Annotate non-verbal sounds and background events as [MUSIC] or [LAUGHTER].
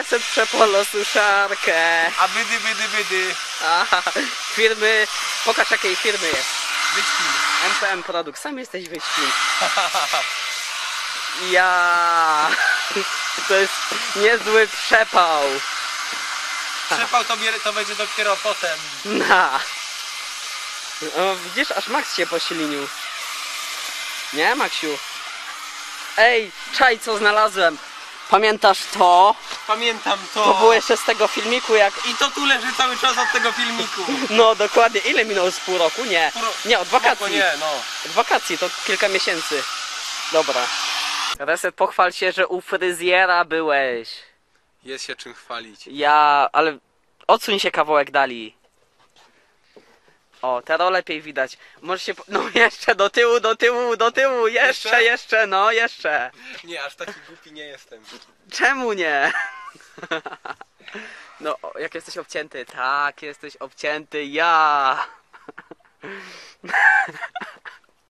reset przepolo suszarkę. A bydy, bydy, bydy. Aha, firmy, pokaż jakiej firmy jest. Wyćpin. MPM Produkt, sam jesteś wyśpin. [LAUGHS] Ja, to jest niezły przepał. Przepał to, to będzie dopiero potem. Na. O, widzisz, aż Max się posilinił. Nie, Maksiu? Ej, czaj, co znalazłem. Pamiętasz to? Pamiętam to. To było jeszcze z tego filmiku, jak... I to tu leży cały czas od tego filmiku. No, dokładnie. Ile minęło z pół roku? Nie. Pół Nie, od wakacji. Spoko, Nie, no. Od wakacji, to kilka miesięcy. Dobra. Reset, pochwal się, że u fryzjera byłeś. Jest się czym chwalić. Ja, ale odsuń się kawałek dali. O, teraz lepiej widać. Może się. po- No [LAUGHS] jeszcze do tyłu, do tyłu, do tyłu, jeszcze, Jeszcze? jeszcze, no jeszcze. Nie, aż taki głupi nie jestem. Czemu nie? [LAUGHS] No, o, jak jesteś obcięty? Tak, jesteś obcięty, ja.